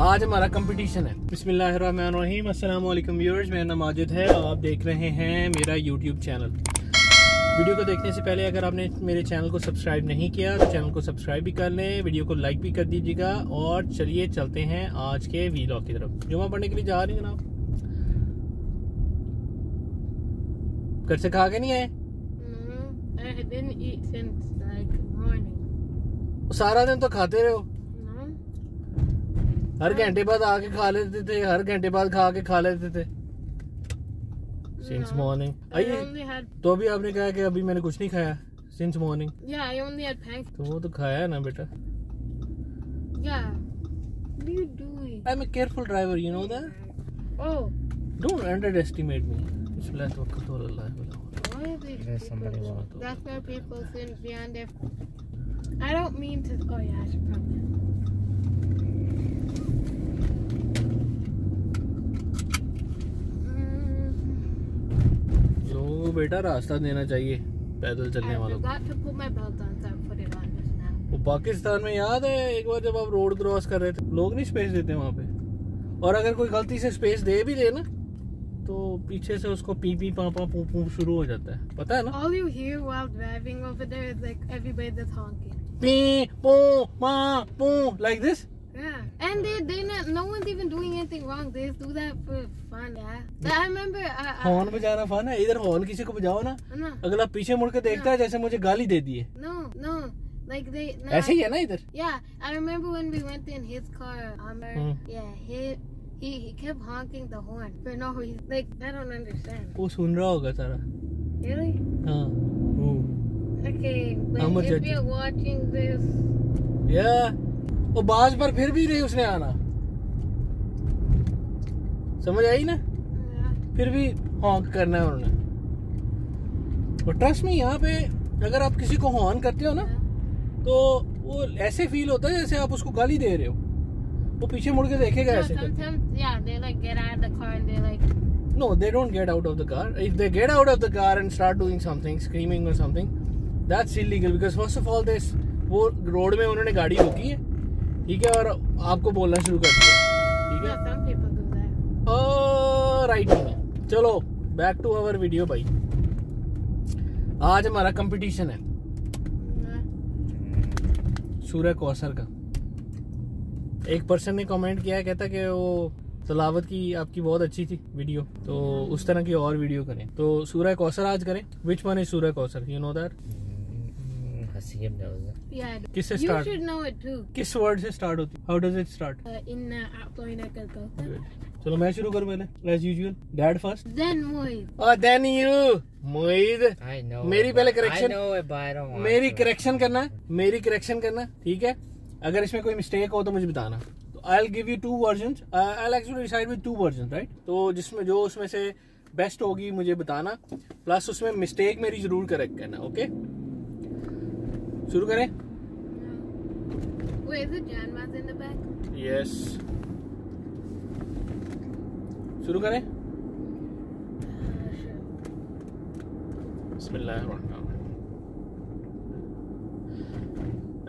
आज हमारा कंपटीशन है। बिस्मिल्लाहिर्रहमानिर्रहीम। अस्सलाम वालेकुम व्यूअर्स मेरा नाम माजिद है और आप देख रहे हैं मेरा यूट्यूब चैनल वीडियो को देखने से पहले अगर आपने मेरे चैनल को सब्सक्राइब नहीं किया तो चैनल को सब्सक्राइब भी कर लें वीडियो को लाइक भी कर दीजिएगा और चलिए चलते हैं आज के वीलॉग की तरफ़। जुमा पढ़ने के लिए जा रहे हैं जनाब। घर से खा के नहीं आए? Mm, morning. सारा दिन तो खाते रहे हो? हर घंटे बाद आके खा लेते थे हर घंटे बाद खा के खा लेते थे। तो भी आपने कहा कि अभी मैंने कुछ नहीं खाया? सिंस मॉर्निंग तो वो तो खाया है ना बेटा। I am careful driver you know that don't under me it's वक्त तो अल्लाह है बोला There's somebody बेटा रास्ता देना चाहिए पैदल चलने वालों को. वो पाकिस्तान में याद है एक बार जब आप रोड क्रॉस कर रहे थे लोग नहीं स्पेस देते वहाँ पे। और अगर कोई गलती से स्पेस दे भी दे ना तो पीछे से उसको पी पी पा पा पू पू शुरू हो जाता है। पता है ना? All you hear while driving over there is like everybody that's honking. पी पू पा पू like this Yeah, and they they not no one's even doing anything wrong. They just do that for fun. Yeah, But I remember. I, I, horn बजाना fun है इधर horn किसी को बजाओ ना no, अगला पीछे मुड़ के देखता है जैसे मुझे गाली दे दी है no, no. Like they. No, ऐसे ही है ना इधर Yeah, I remember when we went in his car. Hummer. Hmm. Yeah, he he he kept honking the horn for no reason. Like I don't understand. वो सुन रहा होगा सारा Really? हाँ वो Okay, How but much if did- you're watching this, या तो बाज पर फिर भी नहीं उसने आना। समझ आई ना? फिर भी हॉक करना है उन्होंने। तो ट्रस्ट में यहाँ पे अगर आप किसी को हॉर्न करते हो ना तो वो ऐसे फील होता है जैसे आप उसको गाली दे रहे हो। वो पीछे मुड़ के देखेगा ऐसे no they don't get out of the car if they get out of the car and start doing something screaming और something that's illegal because first of all this वो रोड में उन्होंने गाड़ी रोकी है। ठीक है और आपको बोलना शुरू कर दिया। ठीक है? Yeah, some people do that. और राइट नहीं चलो बैक टू अवर वीडियो भाई। आज हमारा कंपटीशन है। सूर्य कौसर का। एक पर्सन ने कमेंट किया है कहता कि वो तलावत की आपकी बहुत अच्छी थी वीडियो तो उस तरह की और वीडियो करें। तो सूर्य कौसर आज करें। Which one is Surya Kausar you know that Hasim knows it. Yeah, किससे start should know it too. किस वर्ड से स्टार्ट होती? How does it start in uh, Outgoing Agriculture. चलो मैं शुरू करूँ पहले as usual dad first Then Moid. और देन यू know. मेरी पहले but- correction- I know it, but I don't want मेरी करेक्शन करना मेरी करेक्शन करना ठीक है? अगर इसमें कोई मिस्टेक हो तो मुझे बताना। तो I will give you two version I actually decide with two version right तो जिसमें जो उसमें से बेस्ट होगी मुझे बताना प्लस उसमें मिस्टेक मेरी ज़रूर करेक्ट करना ओके शुरू करें Wait, is it John Ma's in the back? Yes शुरू करें Uh, sure. बिस्मिल्लाहिर्रहमानिर्रहीम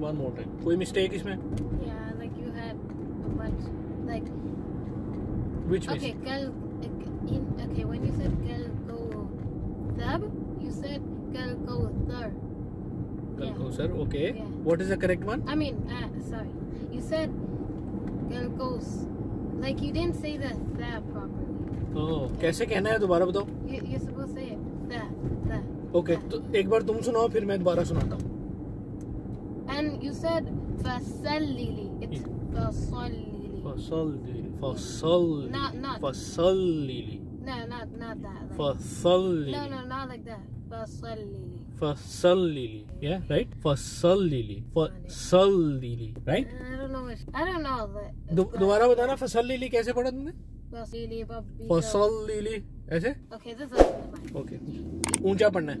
One more time. कोई mistake इसमें? a bunch. Like, Which okay, mistake? gal, in, okay, when you said gal go thab, you said gal go thir. Yeah. Kalko sir, okay. Yeah. What is the correct one? I mean, uh, sorry. You said gal goes. Like, you didn't say the thab properly. Oh, कैसे कहना है दोबारा बताओ? You, you're supposed to say it. That, that. Okay, तो एक बार तुम सुनाओ फिर मैं दोबारा सुनाता हूँ. And you said Fasallili. It's fasallili. Fasalli. Fasalli. Not- not- Fasalli. No, not not that. Like, Fasalli. no, no, not like that. Fasallili. Fasalli. Yeah, right? Fasalli. Fasalli. Right? I don't know. What, I don't know that. दो- दोबारा बताना फसल्ली कैसे पढ़ा तुमने Fasallili, Babbi. फसल्ली ऐसे Okay, this is fine. Okay ऊंचा पढ़ना है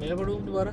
मैं पढ़ूँ दोबारा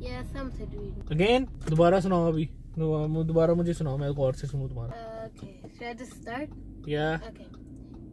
Yeah, some tajweed. Again दोबारा सुनाओ अभी दोबारा दोबारा मुझे सुनाओ मैं गौर से सुनूं तुम्हारा Okay, should I just start? या Okay.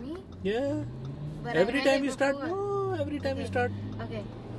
Me? या But I every read time it you start before. no every time you start Okay.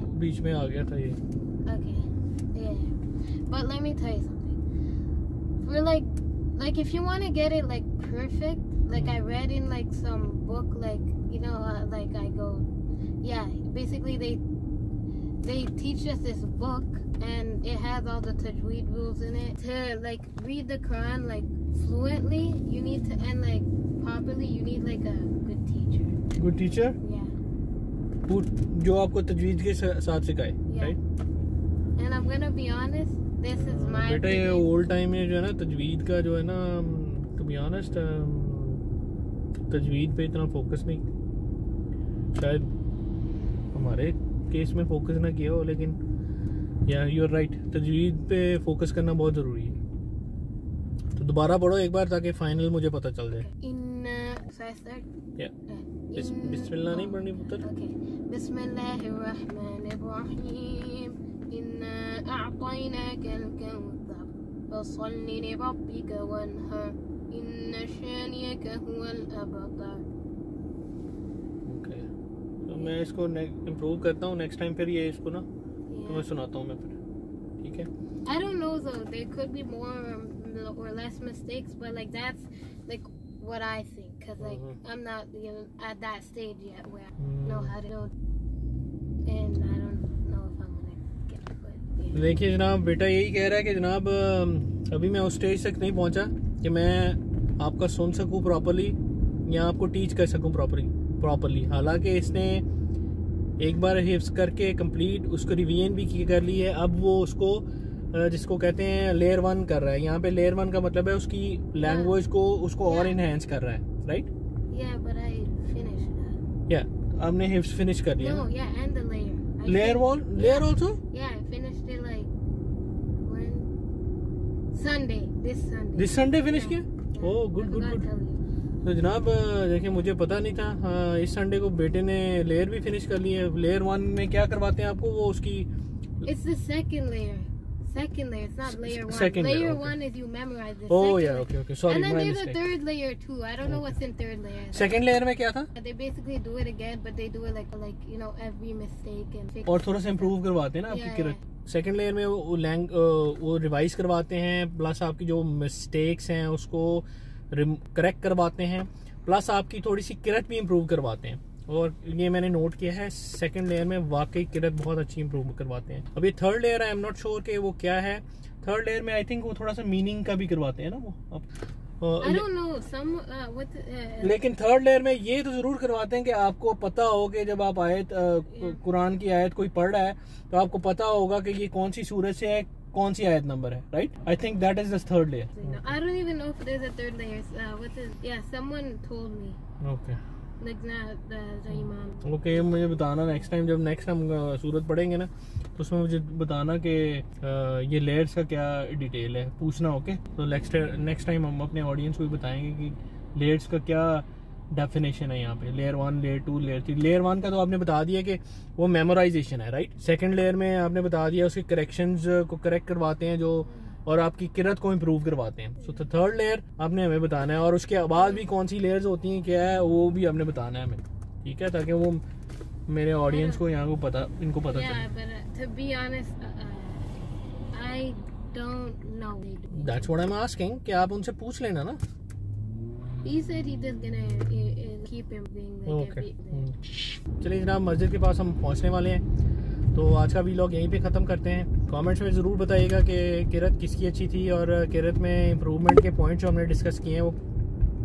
not- बीच में आ गया था ये okay. Yeah. But let me tell you something. For like, like if you want to get it like perfect, like I read in like some book, like you know, uh, like I go, yeah. Basically, they they teach us this book, and it has all the tajweed rules in it. To like read the Quran like fluently, you need to and like properly, you need like a good teacher. Good teacher Yeah. जो आपको तजवीज के साथ सिखाए Yeah. Right And I'm gonna be honest, this is my. बेटा ये. Old time में जो है ना तजवीद का जो है ना टू बी ऑनेस्ट तजवीद पे इतना फोकस नहीं शायद हमारे केस में फोकस ना किया हो लेकिन या यू आर राइट तजवीद पे फोकस करना बहुत ज़रूरी है तो दोबारा पढ़ो एक बार ताकि फाइनल मुझे पता चल जाए। बिस्मिल्लाह नहीं पढ़नी पुत्र। तो मैं इसको इम्प्रूव करता हूँ नेक्स्ट टाइम फिर ये इसको ना yeah. तो मैं सुनाता हूँ मैं फिर। ठीक है? I don't know though. Could be more um, or, or less mistakes, but like that's like what I think. Cause like Mhm. I'm not you know, at that stage yet where I Hmm. know how to do, and I don't know if I'm gonna get it. But yeah. देखिए जनाब बेटा यही कह रहा है कि जनाब अभी मैं उस स्टेज तक नहीं पहुँचा कि मैं आपका सुन सकूँ प्रॉपरली या आपको टीच कर सकूँ प्रॉपरली प्रॉपरली हालाँकि इसने एक बार हिफ्स करके कंप्लीट उसको रिवीजन भी की कर ली है अब वो उसको अ, जिसको कहते हैं लेयर वन कर रहा है यहाँ पे लेयर वन का मतलब है उसकी लैंग्वेज को उसको और. इनहेंस कर रहा है राइट. या आपने हिफ्स फिनिश कर लिया layer one layer also Sunday. This Sunday. This Sunday finish Yeah. किया I गुड गुड गुड. तो जनाब देखिए मुझे पता नहीं था इस संडे को बेटे ने लेयर भी फिनिश कर ली है लेयर वन में क्या करवाते हैं आपको वो उसकी It's the second layer. Second layer. It's not layer one. second layer, layer okay. one is you memorize the second या layer. Okay okay and then there's a third layer too. I don't know what's in third layer. Second layer में क्या था They basically do it again, but they do it like like you know every mistake and. और थोड़ा सा improve करवाते हैं ना आपकी Yeah, किरत सेकंड लेयर में वो लैंग वो रिवाइज करवाते हैं प्लस आपकी जो मिस्टेक्स हैं उसको करेक्ट करवाते हैं प्लस आपकी थोड़ी सी किरत भी इम्प्रूव करवाते हैं और ये मैंने नोट किया है सेकंड लेयर में वाकई किरत बहुत अच्छी इम्प्रूव करवाते हैं अब ये third layer I am not sure कि वो क्या है थर्ड लेयर में आई थिंक वो थोड़ा सा मीनिंग का भी करवाते हैं ना वो अब uh, know. Some uh? Uh, लेकिन थर्ड लेयर में ये तो ज़रूर करवाते हैं कि आपको पता हो कि जब आप आयत अ, कुरान की आयत कोई पढ़ रहा है तो आपको पता होगा कि ये कौन सी सूरत से है कौन सी आयत नंबर है right I think that is the third layer I don't even know if there's a third layer. Uh, what's it? Yeah, someone told me. Okay okay मुझे बताना नेक्स्ट टाइम जब नेक्स्ट हम सूरत पढ़ेंगे ना तो उसमें मुझे बताना कि ये लेयर्स का क्या डिटेल है पूछना ओके तो नेक्स्ट नेक्स्ट टाइम हम अपने ऑडियंस को भी बताएँगे कि लेयर्स का क्या डेफिनेशन है यहाँ पे layer one layer two layer three layer one का तो आपने बता दिया कि वो मेमोराइजेशन है राइट सेकंड लेयर में आपने बता दिया उसके करेक्शंस को करेक्ट करवाते हैं जो और आपकी किरत को इम्प्रूव करवाते हैं। सो so, थर्ड लेयर आपने हमें बताना है और उसके बाद भी कौन सी लेयर्स होती हैं क्या है वो भी आपने बताना है हमें। ठीक है? ताकि वो मेरे ऑडियंस को यहाँ को पता इनको पता चले। uh, uh, uh, don't know. I am asking कि आप उनसे पूछ लेना ना। He said he just gonna uh, uh, keep him being like okay every. चलिए जनाब मस्जिद के पास हम पहुँचने वाले हैं। तो आज का वीलॉग यहीं पे ख़त्म करते हैं। कमेंट्स में ज़रूर बताइएगा कि किरत किसकी अच्छी थी और किरत में इम्प्रूवमेंट के पॉइंट जो हमने डिस्कस किए हैं वो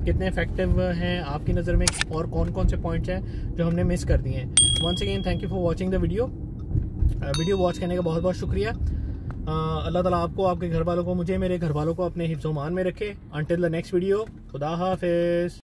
कितने इफ़ेक्टिव हैं आपकी नज़र में और कौन कौन से पॉइंट्स हैं जो हमने मिस कर दिए हैं। Once again thank you for watching the video video watch करने का बहुत बहुत शुक्रिया। अ, अल्लाह ताला आपको आपके घर वालों को मुझे मेरे घर वालों को अपने हिफ्ज़ मान में रखे। अनटिल द नेक्स्ट वीडियो खुदा हाफिज़।